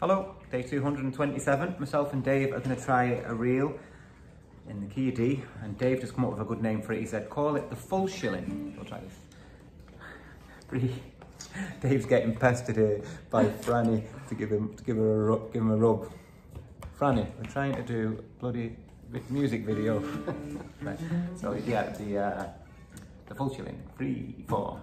Hello, day 227. Myself and Dave are going to try a reel in the key D, and Dave just come up with a good name for it. He said, call it the full shilling. We'll try this. Pretty. Dave's getting pestered here by Franny to give him to give her a rub, give him a rub. Franny, we're trying to do bloody music video. right. So yeah, the uh, the full shilling. Three, four.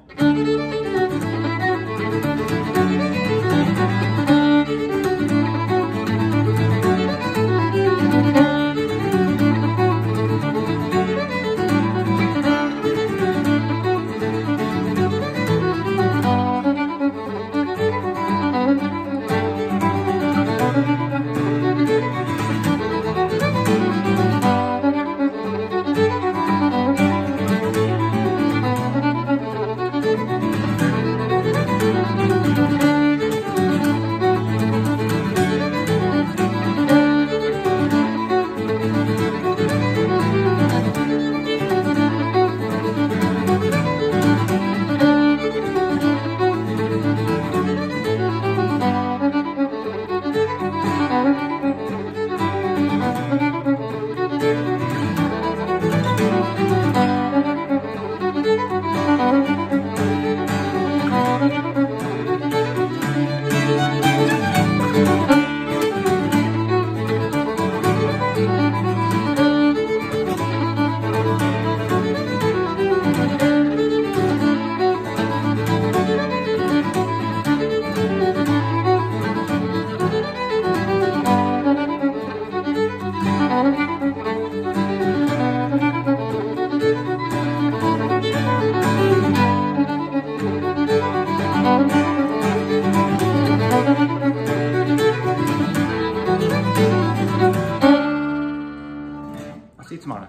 See you tomorrow.